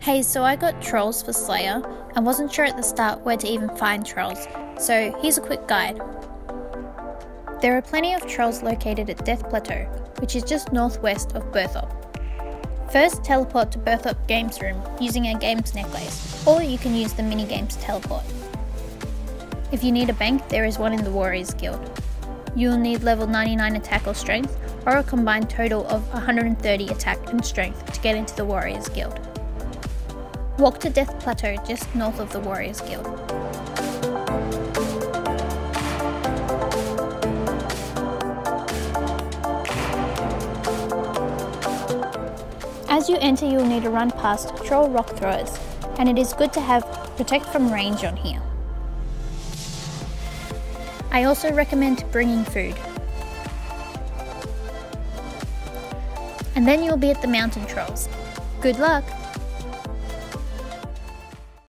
Hey, so I got trolls for Slayer and wasn't sure at the start where to even find trolls, so here's a quick guide. There are plenty of trolls located at Death Plateau, which is just northwest of Burthorpe. First, teleport to Burthorpe Games Room using a Games Necklace, or you can use the mini games teleport. If you need a bank, there is one in the Warriors Guild. You will need level 99 attack or strength, or a combined total of 130 attack and strength to get into the Warriors Guild. Walk to Death Plateau just north of the Warriors Guild. As you enter you'll need to run past troll rock throwers and it is good to have protect from range on here. I also recommend bringing food. And then you'll be at the mountain trolls. Good luck!